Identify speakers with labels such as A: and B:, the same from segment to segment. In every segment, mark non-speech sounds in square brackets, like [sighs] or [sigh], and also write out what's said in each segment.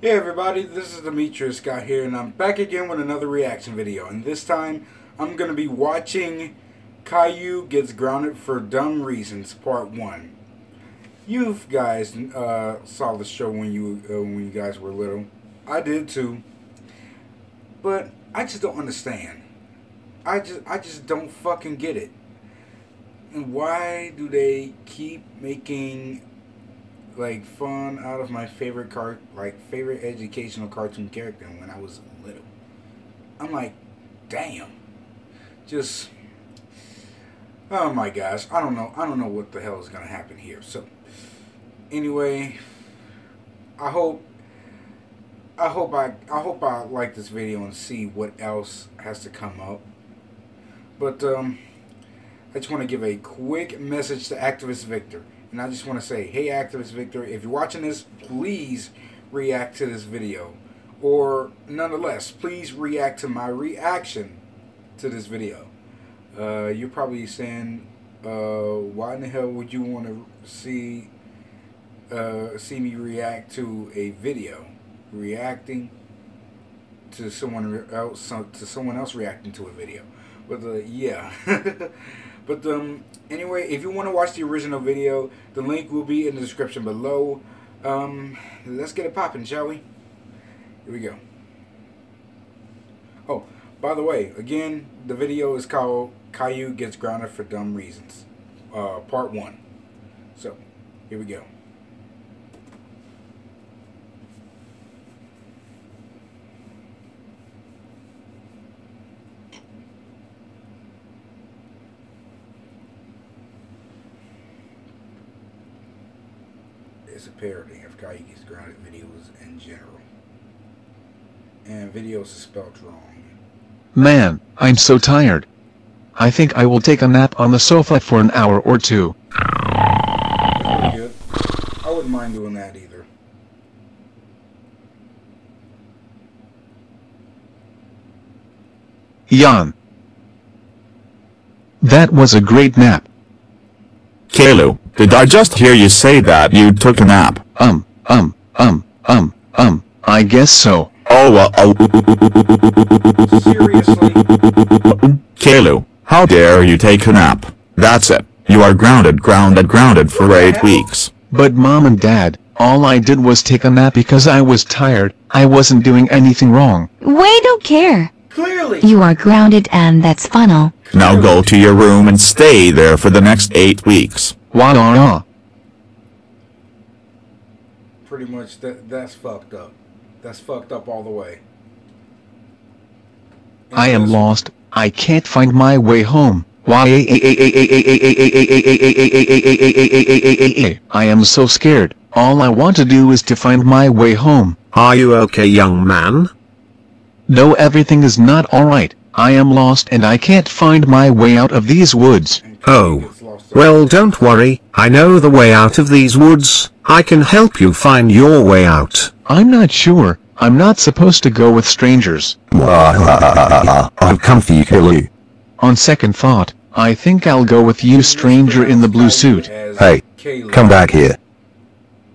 A: Hey everybody, this is Demetrius Scott here, and I'm back again with another reaction video. And this time, I'm going to be watching Caillou Gets Grounded for Dumb Reasons, Part 1. You guys uh, saw the show when you uh, when you guys were little. I did too. But I just don't understand. I just I just don't fucking get it. And why do they keep making like fun out of my favorite car like favorite educational cartoon character when I was little. I'm like, damn. Just oh my gosh, I don't know. I don't know what the hell is gonna happen here. So anyway, I hope I hope I I hope I like this video and see what else has to come up. But um I just want to give a quick message to activist Victor. And I just want to say, hey activist Victor, if you're watching this, please react to this video. Or nonetheless, please react to my reaction to this video. Uh, you're probably saying, uh, why in the hell would you want to see uh, see me react to a video? Reacting to someone else to someone else reacting to a video. But uh, yeah. [laughs] But um, anyway, if you want to watch the original video, the link will be in the description below. Um, let's get it popping, shall we? Here we go. Oh, by the way, again, the video is called Caillou Gets Grounded for Dumb Reasons, uh, Part 1. So, here we go. Is a parody of Kaiki's Grounded videos in general. And videos are spelled wrong.
B: Man, I'm so tired. I think I will take a nap on the sofa for an hour or two.
A: I wouldn't mind doing that either.
B: Jan. That was a great nap.
C: Caillou, did I just hear you say that you took a nap?
B: Um, um, um, um, um, I guess so.
C: Oh, uh, oh.
A: Seriously?
C: Caillou, how dare you take a nap? That's it. You are grounded, grounded, grounded for eight weeks.
B: But mom and dad, all I did was take a nap because I was tired. I wasn't doing anything wrong.
D: We don't care.
A: Clearly!
D: You are grounded and that's final.
C: Now go to your room and stay there for the next eight weeks.
B: Wah wah wah.
A: Pretty much, that that's fucked up. That's fucked up all the way.
B: I am lost. I can't find my way home. Why? I am so scared. All I want to do is to find my way home.
E: Are you okay young man?
B: No everything is not alright. I am lost and I can't find my way out of these woods.
E: Oh. Well don't worry, I know the way out of these woods, I can help you find your way out.
B: I'm not sure. I'm not supposed to go with strangers.
E: I've come for you Caillou.
B: On second thought, I think I'll go with you stranger in the blue suit.
E: Hey, come back here.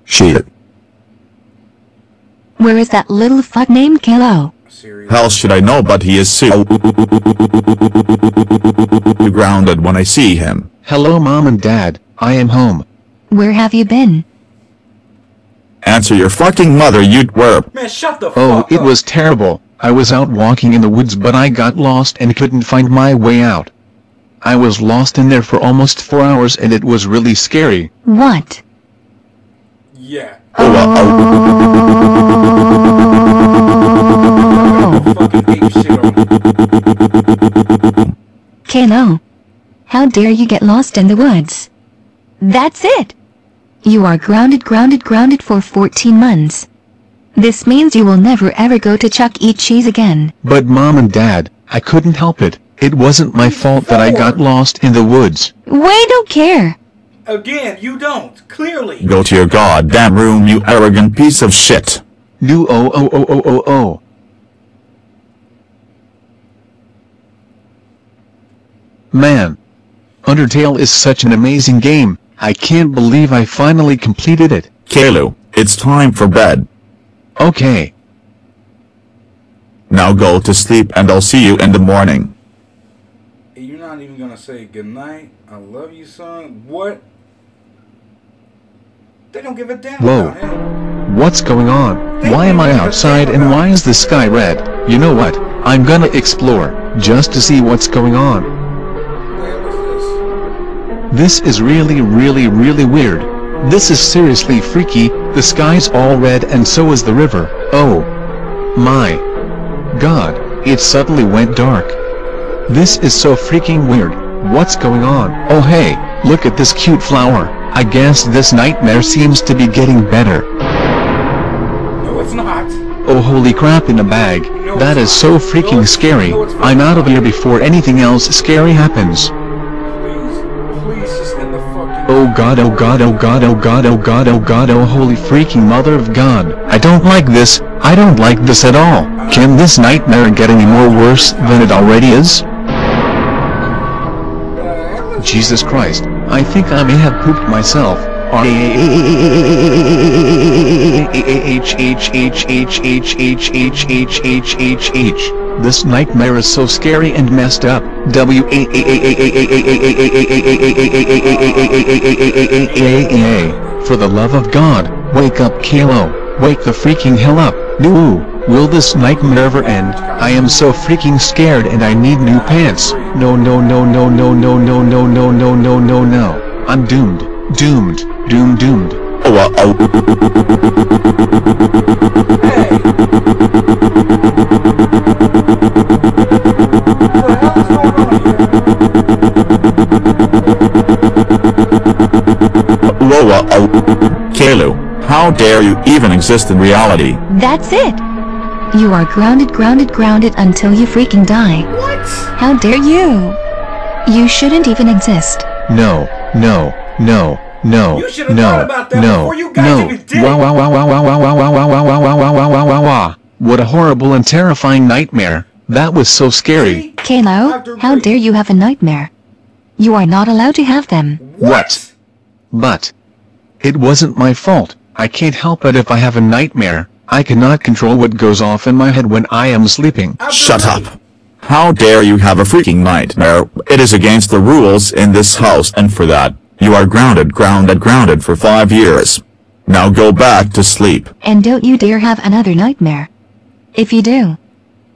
E: Shit.
D: Where is that little fuck named Caillou?
C: How should I know but he is so grounded when I see him.
B: Hello mom and dad, I am home.
D: Where have you been?
C: Answer your fucking mother you twerp.
A: Man, shut the
B: Oh,
A: fuck
B: it
A: up.
B: was terrible. I was out walking in the woods but I got lost and couldn't find my way out. I was lost in there for almost four hours and it was really scary.
D: What?
A: Yeah.
D: Oh.
A: oh.
D: Caillou. How dare you get lost in the woods? That's it. You are grounded grounded grounded for 14 months. This means you will never ever go to Chuck E. Cheese again.
B: But mom and dad, I couldn't help it. It wasn't my fault that I got lost in the woods.
D: We don't care.
A: Again, you don't. Clearly.
C: Go to your goddamn room you arrogant piece of shit.
B: Do oh oh oh oh oh oh. Man. Undertale is such an amazing game. I can't believe I finally completed it.
C: Caillou, it's time for bed.
B: Okay.
C: Now go to sleep and I'll see you in the morning.
A: You're not even gonna say goodnight. I love you, son. What? They don't give a damn
B: Whoa.
A: about him.
B: What's going on? Why am I outside and why is the sky red? You know what? I'm gonna explore, just to see what's going on. This is really really really weird. This is seriously freaky, the sky's all red and so is the river. Oh. My. God, it suddenly went dark. This is so freaking weird. What's going on? Oh hey, look at this cute flower. I guess this nightmare seems to be getting better.
A: No, it's not.
B: Oh holy crap in a bag. That is so freaking scary. I'm out of here before anything else scary happens. Oh god, oh god, oh god, oh god, oh god, oh god, oh holy freaking mother of god. I don't like this, I don't like this at all. Can this nightmare get any more worse than it already is? Jesus Christ, I think I may have pooped myself. This nightmare is so scary and messed up. W For the love of God, wake up Caillou, wake the freaking hell up. Will this nightmare ever end? I am so freaking scared and I need new pants. No no no no no no no no no no no no no. I'm doomed, doomed, doomed doomed.
A: On here?
C: Whoa, uh, oh. Caillou, how dare you even exist in reality?
D: That's it. You are grounded, grounded, grounded until you freaking die.
A: What?
D: How dare you? You shouldn't even exist.
B: No, no, no, no,
A: You should've
B: no,
A: thought about that
B: no,
A: before you guys
B: no.
A: even did it.
B: Wow, wow, wow, wow, wow, wow, wow, wow, wow, wow, wow, wow, wow, wow, wow, wow. What a horrible and terrifying nightmare. That was so scary.
A: See? Caillou,
D: how dare you have a nightmare? You are not allowed to have them.
B: What? But it wasn't my fault. I can't help it if I have a nightmare. I cannot control what goes off in my head when I am sleeping.
C: Shut up. How dare you have a freaking nightmare? It is against the rules in this house and for that, you are grounded, grounded, grounded for five years. Now go back to sleep.
D: And don't you dare have another nightmare. If you do,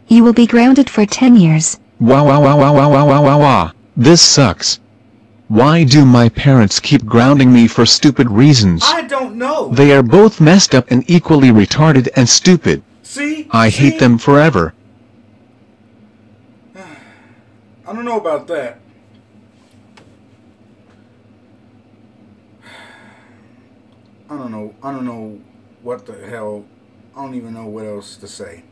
D: you will be grounded for 10 years.
B: Wow, wow, wow, wow, wow, wow, wow, wow, wow. This sucks. Why do my parents keep grounding me for stupid reasons?
A: I don't know.
B: They are both messed up and equally retarded and stupid.
A: See?
B: I
A: See?
B: hate them forever.
A: I don't know about that. I don't know. I don't know what the hell. I don't even know what else to say.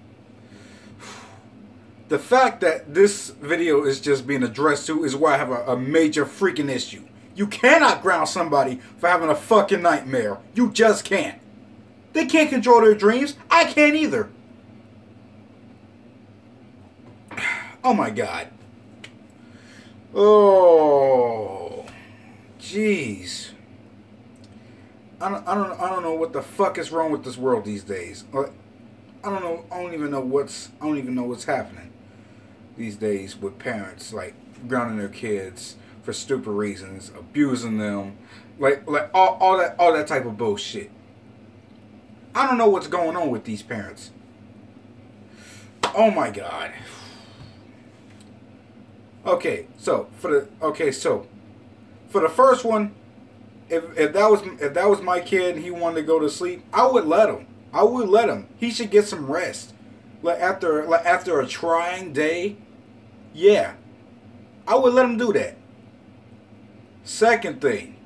A: The fact that this video is just being addressed to is why I have a, a major freaking issue. You cannot ground somebody for having a fucking nightmare. You just can't. They can't control their dreams. I can't either. [sighs] Oh my god. Oh, jeez. I don't, I don't, I don't know what the fuck is wrong with this world these days. Uh, I don't know. I don't even know what's. I don't even know what's happening these days with parents like grounding their kids for stupid reasons, abusing them, like, like all, all that, all that type of bullshit. I don't know what's going on with these parents. Oh my god. Okay, so for the okay, so for the first one, if if that was if that was my kid and he wanted to go to sleep, I would let him. I would let him. He should get some rest. Like after like after a trying day, yeah, I would let him do that. Second thing,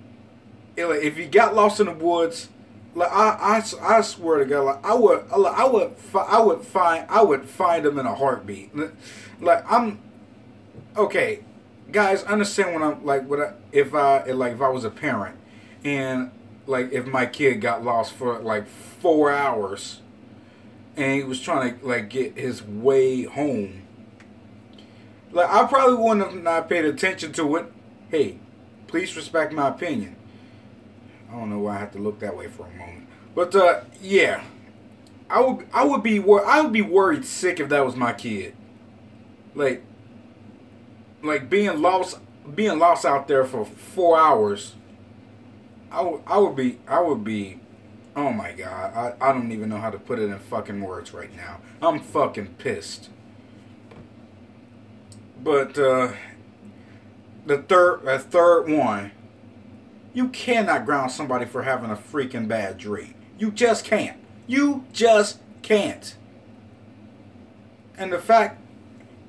A: if, he got lost in the woods, like I, I, I swear to God, like I would I would I would find I would find him in a heartbeat. Like I'm okay, guys, understand when I'm like what I, if I like if I was a parent and like if my kid got lost for like four hours and he was trying to like get his way home. Like I probably wouldn't have not paid attention to it. Hey, please respect my opinion. I don't know why I have to look that way for a moment. But uh yeah. I would I would be wor- I would be worried sick if that was my kid. Like like being lost being lost out there for 4 hours. I would I would be I would be oh my god. I I don't even know how to put it in fucking words right now. I'm fucking pissed. But uh the third the third one you cannot ground somebody for having a freaking bad dream. You just can't. You just can't. And the fact,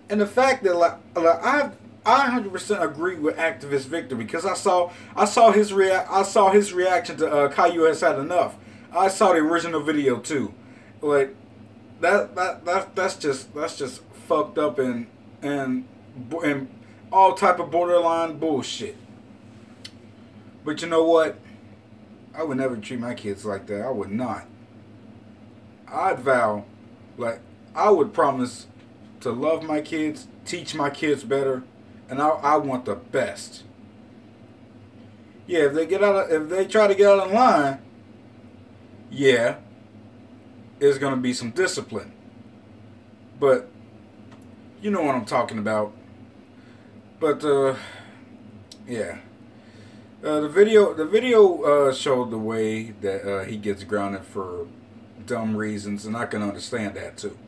A: and the fact that like, like I, I hundred percent agree with activist Victor because I saw, I saw his rea- I saw his reaction to uh, Caillou has had enough. I saw the original video too. Like that, that, that, that's just, that's just fucked up and and and all type of borderline bullshit. But you know what? I would never treat my kids like that. I would not. I'd vow, like, I would promise to love my kids, teach my kids better, and I, I want the best. Yeah, if they get out of, if they try to get out of line, yeah, there's gonna be some discipline. But you know what I'm talking about. But uh, yeah. Uh, the video, the video uh, showed the way that uh, he gets grounded for dumb reasons, and I can understand that too.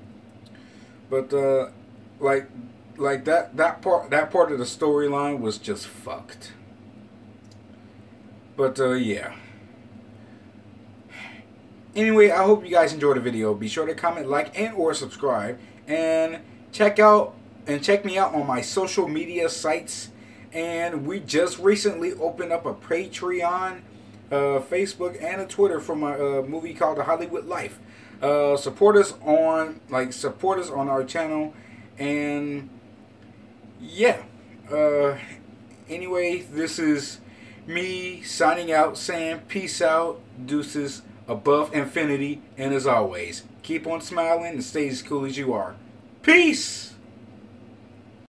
A: But uh, like, like that that part that part of the storyline was just fucked. But uh, yeah. Anyway, I hope you guys enjoyed the video. Be sure to comment, like, and or subscribe, and check out and check me out on my social media sites and we just recently opened up a Patreon, uh, Facebook, and a Twitter for my uh, movie called The Hollywood Life. Uh, support us on like support us on our channel, and yeah. Uh, anyway, this is me signing out, saying peace out, deuces above infinity, and as always, keep on smiling and stay as cool as you are. Peace.